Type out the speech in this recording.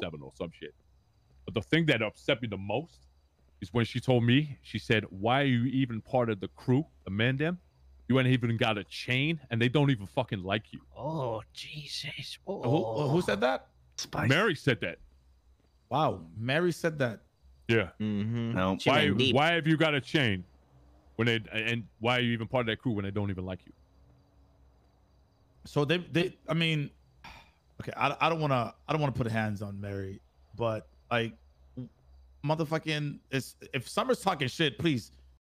seven or some shit. But the thing that upset me the most is when she told me, she said, "Why are you even part of the crew, the Mandem? You ain't even got a chain, and they don't even fucking like you." Oh Jesus! Who, Oh, who said that? Spice. Mary said that. Wow, Mary said that. Yeah. Mm-hmm. No, why? Why have you got a chain? When they and why are you even part of that crew when they don't even like you? So they, they, I mean, okay, I, I don't want to, I don't want to put hands on Mary, but like, motherfucking, it's if Summer's talking shit, please